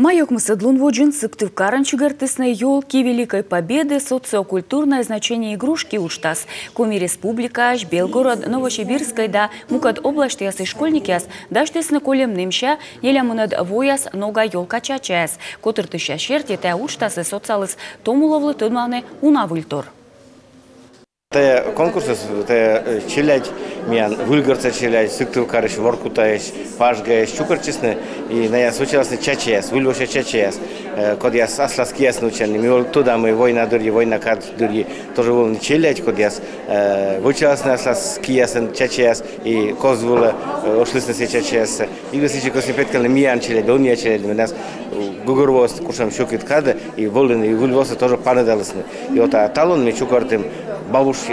Майок мысадлун воджин сыктыв каранчыгартысной елки Великой Победы социокультурное значение игрушки уштас. Коми республика, Белгород, Новосибирской да мукад области ясы школьники ас даштесны колем немща елямунад вояс нога елка чачаяс. Котыр тыща шерте та уштасы социалыс томуловлы тыдманы унавыльтор. Те конкурсы, те челядь, миян вульгарца челядь, сыктыв карыш, воркутаеш, пашгаеш, чукарчесны, и на я случилось чачес, вульвоша чачес, код я асласкияс научен, ми туда мы война дурьи, война карт дурьи, тоже вол челядь, код я вучилась на асласкияс чачес, и козвула ошлись на се чачес, и гасичи косни петкал миян челядь, он я челядь, мы нас гугурвост кушам шукит када, и волен, и вульвоса тоже панедалысны. И вот а талон ми чукартым, бабуш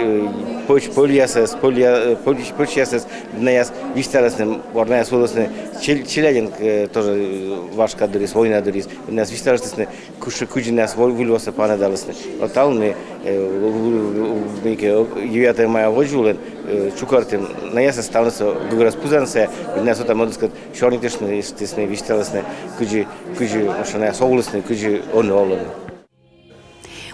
поч полија се полија поч поч се не јас вистина да се јас одос да не чиледен тоа ваш кадри свој на дори не јас вистина да куше куџи не јас вој вилва се пане да, да лесне тал не веќе јуете маја војулен, чукарте не јас се стално се дуго распузан се не јас одам одоскат шорните што не вистина да куџи куџи што не јас оглесне куџи оне оглесне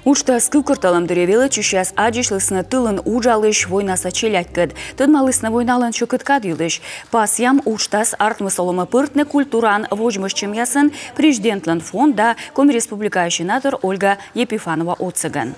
Ушта скылкорт аламдыревелі чүшәс аджишлысына тылын ужалыш войнаса челяткід. Тын малысына войналын чөкіткад юлыш. Пасям уштас артмысолымы пыртны культуран вожмыш чемясын президентлін фонда Коми Республика Ольга Епифанова отсыган.